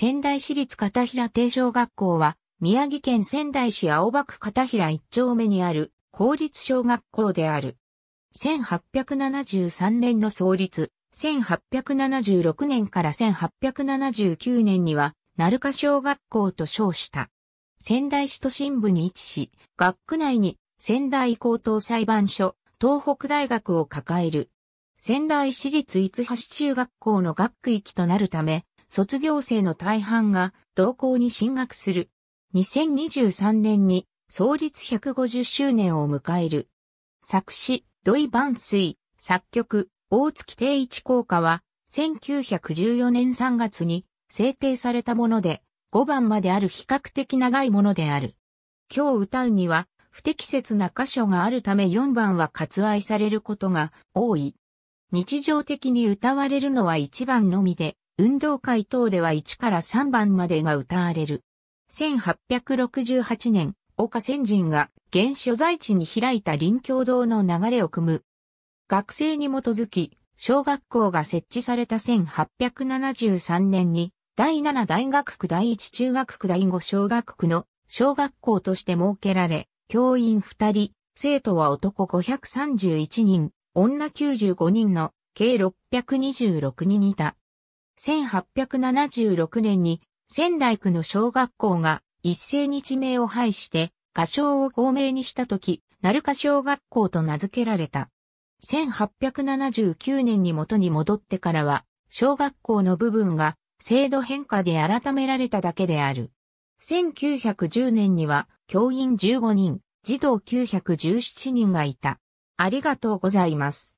仙台市立片平低小学校は、宮城県仙台市青葉区片平一丁目にある公立小学校である。1873年の創立、1876年から1879年には、鳴華小学校と称した。仙台市都心部に位置し、学区内に仙台高等裁判所、東北大学を抱える。仙台市立五橋中学校の学区域となるため、卒業生の大半が同校に進学する。2023年に創立150周年を迎える。作詞、土井万水、作曲、大月定一効果は、1914年3月に制定されたもので、5番まである比較的長いものである。今日歌うには、不適切な箇所があるため4番は割愛されることが多い。日常的に歌われるのは1番のみで、運動会等では1から3番までが歌われる。1868年、岡先人が現所在地に開いた林教堂の流れを組む。学生に基づき、小学校が設置された1873年に、第7大学区第1中学区第5小学区の小学校として設けられ、教員2人、生徒は男531人、女95人の計626人いた。1876年に仙台区の小学校が一斉に地名を廃して画称を公明にしたとき、鳴華小学校と名付けられた。1879年に元に戻ってからは、小学校の部分が制度変化で改められただけである。1910年には教員15人、児童917人がいた。ありがとうございます。